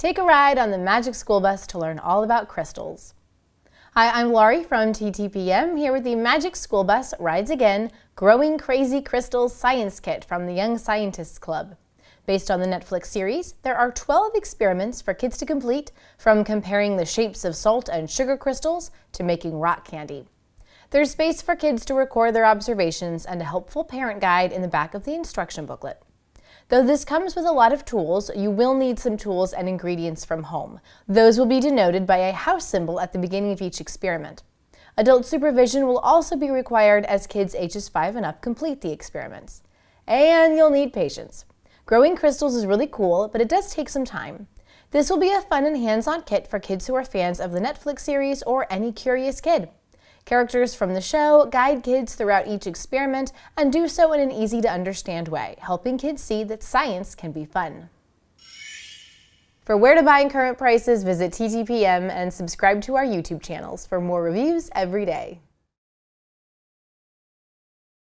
Take a ride on the Magic School Bus to learn all about crystals. Hi, I'm Laurie from TTPM here with the Magic School Bus Rides Again Growing Crazy Crystals Science Kit from the Young Scientists Club. Based on the Netflix series, there are 12 experiments for kids to complete, from comparing the shapes of salt and sugar crystals to making rock candy. There's space for kids to record their observations and a helpful parent guide in the back of the instruction booklet. Though this comes with a lot of tools, you will need some tools and ingredients from home. Those will be denoted by a house symbol at the beginning of each experiment. Adult supervision will also be required as kids ages 5 and up complete the experiments. And you'll need patience. Growing crystals is really cool, but it does take some time. This will be a fun and hands-on kit for kids who are fans of the Netflix series or any curious kid. Characters from the show guide kids throughout each experiment and do so in an easy to understand way, helping kids see that science can be fun. For where to buy and current prices, visit TTPM and subscribe to our YouTube channels for more reviews every day.